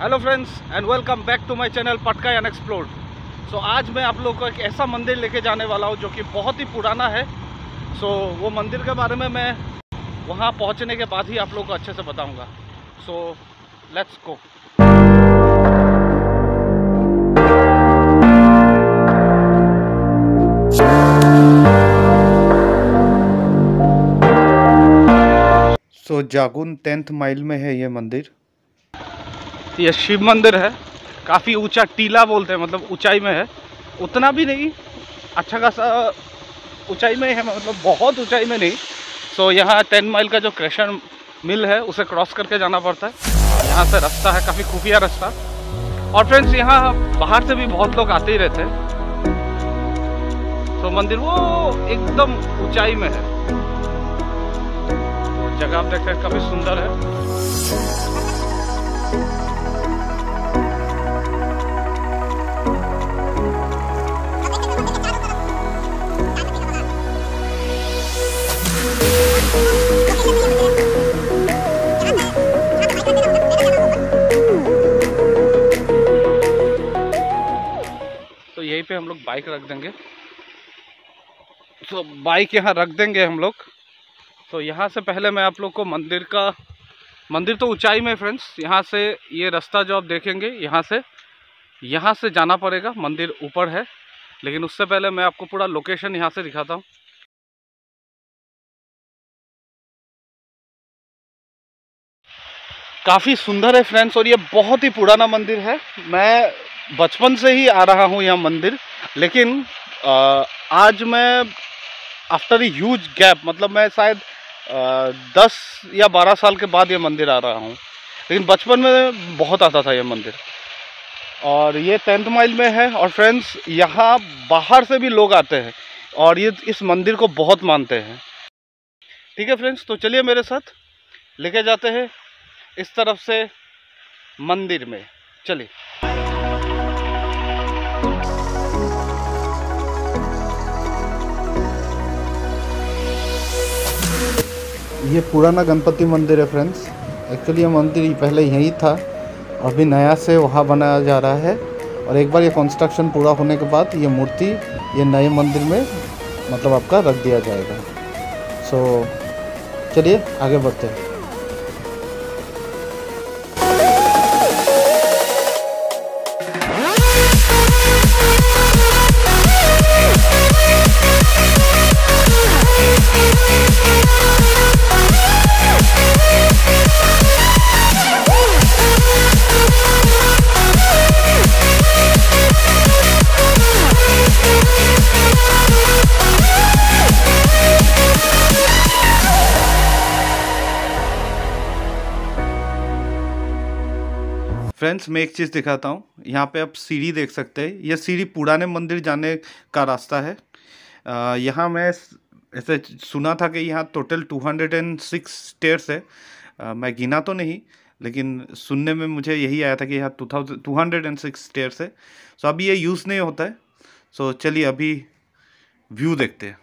Hello friends and welcome back to my channel पटका and explored so आज मैं आप लोगों को एक ऐसा मंदिर लेके जाने वाला हूँ जो कि बहुत ही पुराना है। सो so, वो मंदिर के बारे में मैं वहाँ पहुँचने के बाद ही आप लोगों को अच्छे से बताऊँगा। सो लेट्स गो सो जागुन टेंथ माइल में है ये मंदिर। ये शिव मंदिर है। काफ़ी ऊँचा टीला बोलते हैं मतलब ऊंचाई में है। उतना भी नहीं अच्छा खासा ऊंचाई में है मतलब बहुत ऊंचाई में नहीं। सो यहाँ टेन माइल का जो क्रेशन मिल है, उसे क्रॉस करके जाना पड़ता है। यहाँ से रास्ता है, काफ़ी खुफिया रास्ता। और फ्रेंड्स यहाँ बाहर से भी बहुत लोग आते ही रहते हैं। तो मंदिर वो एकदम ऊंचाई में है। जगह आप देख रहे हैं, काफ़ी सुंदर है। पे हम लोग बाइक रख देंगे। तो बाइक यहाँ रख देंगे हम लोग। तो यहाँ से पहले मैं आप लोग को मंदिर का, मंदिर तो ऊंचाई में फ्रेंड्स यहाँ से ये रास्ता जो आप देखेंगे, यहाँ से यहाँ से जाना पड़ेगा। मंदिर ऊपर है। लेकिन उससे पहले मैं आपको पूरा लोकेशन यहाँ से दिखाता हूँ। काफ़ी सुंदर है फ्रेंड्स और ये बहुत ही पुराना मंदिर है। मैं बचपन से ही आ रहा हूँ यहाँ मंदिर लेकिन आ, आज मैं आफ्टर ए ह्यूज गैप मतलब मैं शायद दस या बारह साल के बाद ये मंदिर आ रहा हूँ। लेकिन बचपन में बहुत आता था ये मंदिर। और ये टेंथ माइल में है और फ्रेंड्स यहाँ बाहर से भी लोग आते हैं और ये इस मंदिर को बहुत मानते हैं। ठीक है फ्रेंड्स तो चलिए मेरे साथ लेके जाते हैं इस तरफ़ से मंदिर में। चलिए। ये पुराना गणपति मंदिर है फ्रेंड्स। एक्चुअली ये मंदिर पहले यहीं था। अभी नया से वहाँ बनाया जा रहा है। और एक बार ये कंस्ट्रक्शन पूरा होने के बाद ये मूर्ति ये नए मंदिर में मतलब आपका रख दिया जाएगा। सो so, चलिए आगे बढ़ते हैं। फ्रेंड्स मैं एक चीज़ दिखाता हूँ। यहाँ पे आप सीढ़ी देख सकते हैं। यह सीढ़ी पुराने मंदिर जाने का रास्ता है। यहाँ मैं ऐसे सुना था कि यहाँ टोटल 206 स्टेयर्स है। आ, मैं गिना तो नहीं लेकिन सुनने में मुझे यही आया था कि यहाँ two thousand two hundred and six stairs है। सो अभी ये यूज़ नहीं होता है। सो चलिए अभी व्यू देखते हैं।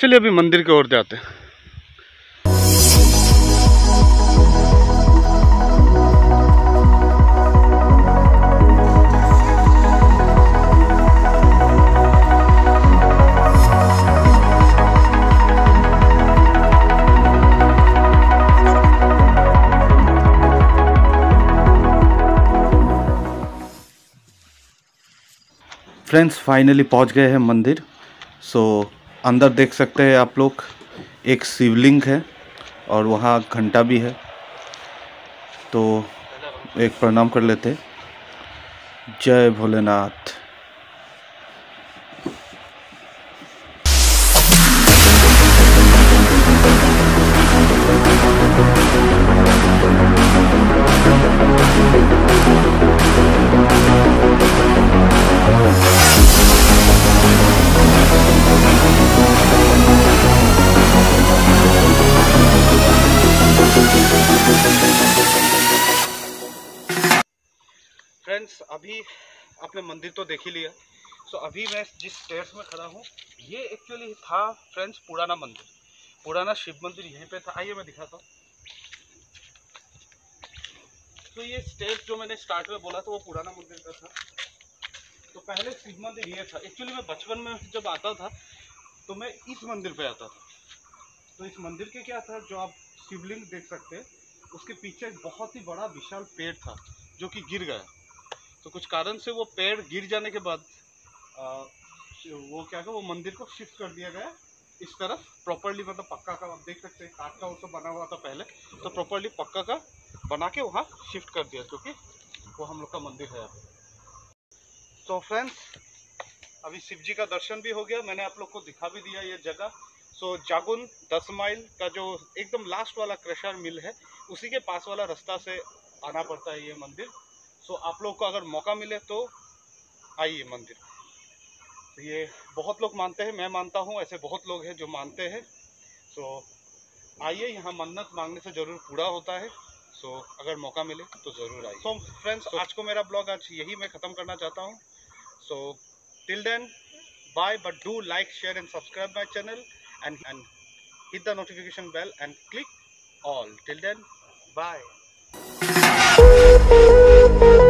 चलिए अभी मंदिर की ओर जाते हैं। फ्रेंड्स फाइनली पहुँच गए हैं मंदिर। सो so, अंदर देख सकते हैं आप लोग, एक शिवलिंग है और वहाँ घंटा भी है। तो एक प्रणाम कर लेते जय भोलेनाथ। फ्रेंड्स अभी आपने मंदिर तो देख ही लिया। सो so, अभी मैं जिस स्टेयर्स में खड़ा हूँ ये एक्चुअली था फ्रेंड्स पुराना मंदिर। पुराना शिव मंदिर यहीं पे था। आइए मैं दिखाता हूँ। तो ये स्टेज जो मैंने स्टार्ट में बोला था वो पुराना मंदिर का था। तो पहले शिव मंदिर ये था। एक्चुअली मैं बचपन में जब आता था तो मैं इस मंदिर पे आता था। तो इस मंदिर के क्या था जो आप शिवलिंग देख सकते हैं उसके पीछे एक बहुत ही बड़ा विशाल पेड़ था जो कि गिर गया। तो कुछ कारण से वो पेड़ गिर जाने के बाद आ, वो क्या था वो मंदिर को शिफ्ट कर दिया गया। इस तरफ़ प्रॉपरली मतलब पक्का का आप देख सकते हैं काट का वो बना हुआ था पहले। तो प्रॉपरली पक्का का बना के वहाँ शिफ्ट कर दिया क्योंकि वो हम लोग का मंदिर है। तो फ्रेंड्स अभी शिव जी का दर्शन भी हो गया। मैंने आप लोग को दिखा भी दिया ये जगह। सो so, जागुन दस माइल का जो एकदम लास्ट वाला क्रशर मिल है उसी के पास वाला रास्ता से आना पड़ता है ये मंदिर। सो आप लोग को अगर मौका मिले तो आइए मंदिर। तो ये बहुत लोग मानते हैं मैं मानता हूँ ऐसे बहुत लोग हैं जो मानते हैं। सो so, आइए यहाँ मन्नत मांगने से ज़रूर पूरा होता है। सो so, अगर मौका मिले तो ज़रूर आइए। सो फ्रेंड्स आज को मेरा ब्लॉग आज यही मैं ख़त्म करना चाहता हूँ। So till then bye but do like share and subscribe my channel and, and hit the notification bell and click all. Till then, bye. you.